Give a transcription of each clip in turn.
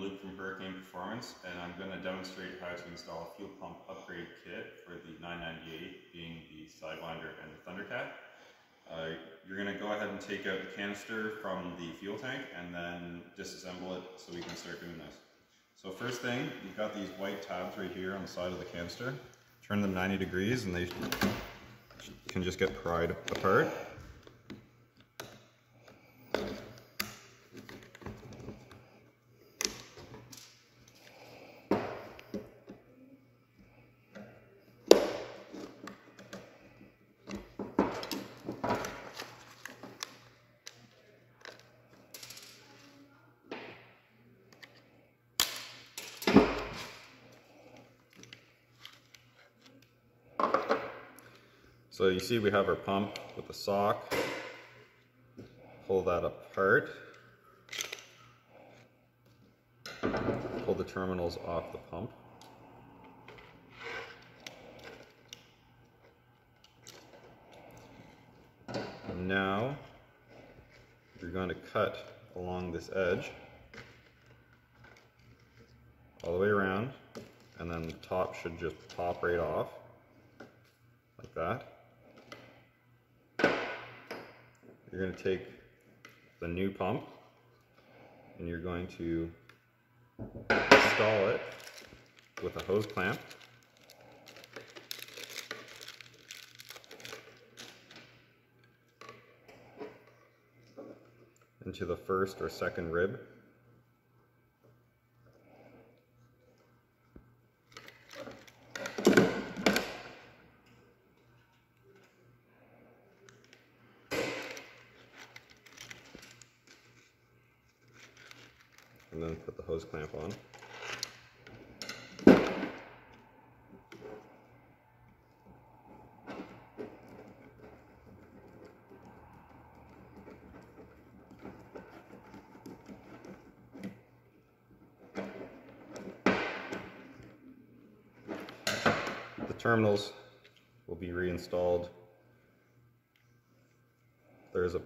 Luke from Hurricane Performance and I'm going to demonstrate how to install a fuel pump upgrade kit for the 998 being the Sidewinder and the Thundercat. Uh, you're going to go ahead and take out the canister from the fuel tank and then disassemble it so we can start doing this. So first thing, you've got these white tabs right here on the side of the canister. Turn them 90 degrees and they can just get pried apart. So you see we have our pump with the sock. Pull that apart. Pull the terminals off the pump. Now you're going to cut along this edge all the way around and then the top should just pop right off like that. You're going to take the new pump and you're going to install it with a hose clamp. into the first or second rib and then put the hose clamp on. The terminals will be reinstalled. There's a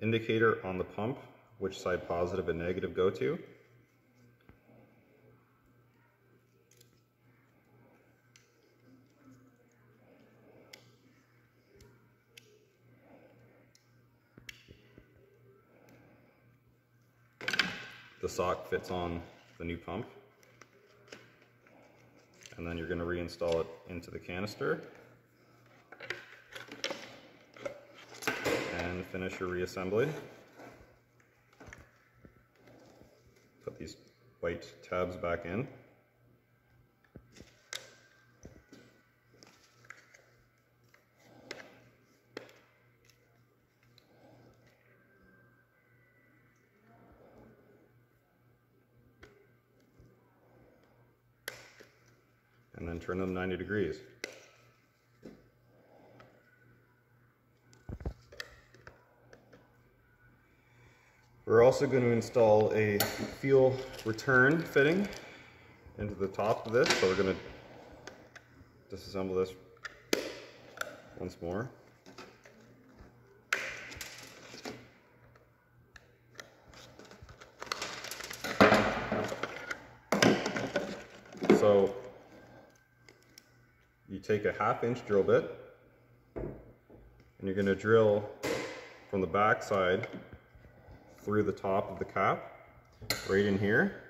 indicator on the pump which side positive and negative go to. The sock fits on the new pump. And then you're going to reinstall it into the canister. And finish your reassembly. Put these white tabs back in. And then turn them 90 degrees. We're also going to install a fuel return fitting into the top of this. So we're going to disassemble this once more. So you take a half inch drill bit and you're going to drill from the back side through the top of the cap, right in here.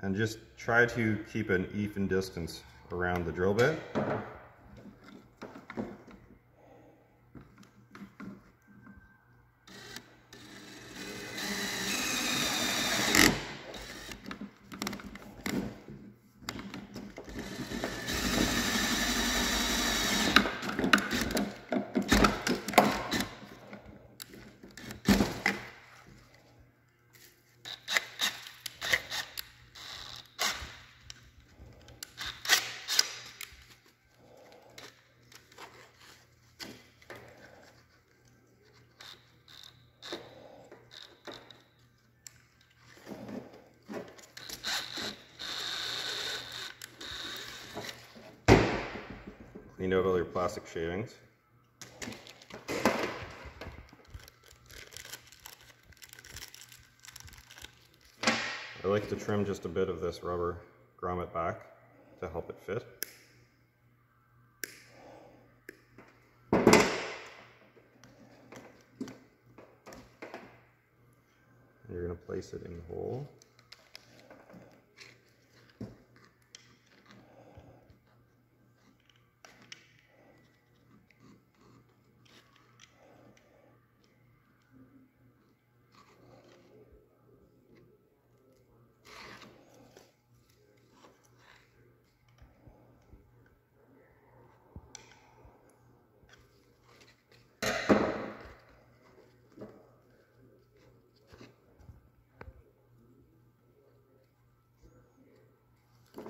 And just try to keep an even distance around the drill bit. Clean out all your plastic shavings. I like to trim just a bit of this rubber grommet back to help it fit. You're going to place it in the hole.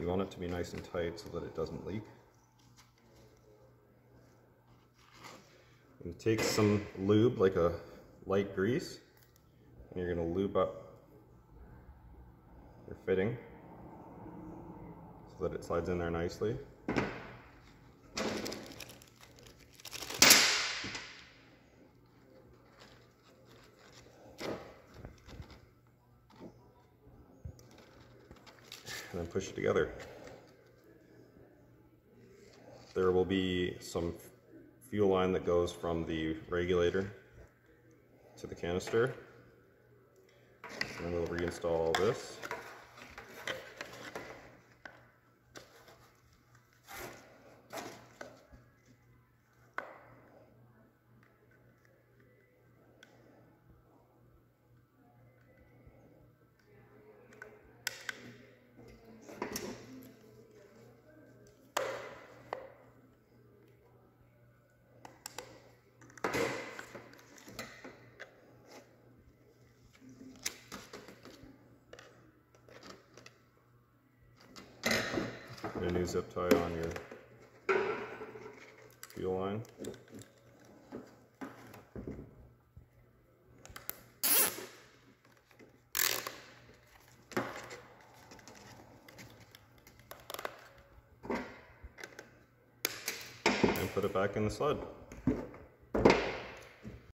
You want it to be nice and tight so that it doesn't leak. And take some lube, like a light grease, and you're gonna lube up your fitting so that it slides in there nicely. And then push it together. There will be some fuel line that goes from the regulator to the canister. And we'll reinstall this. Put a new zip tie on your fuel line. And put it back in the sled.